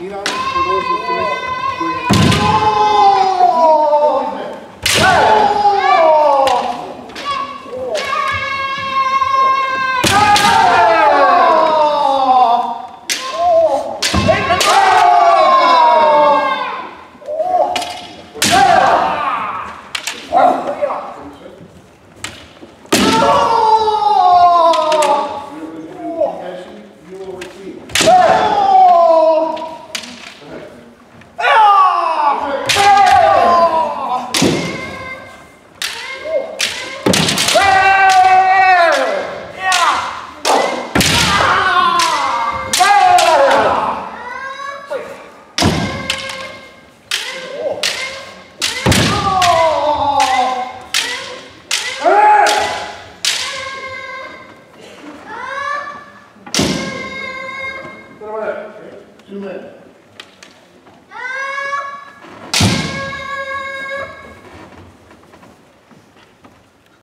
이랑 그것이 to live.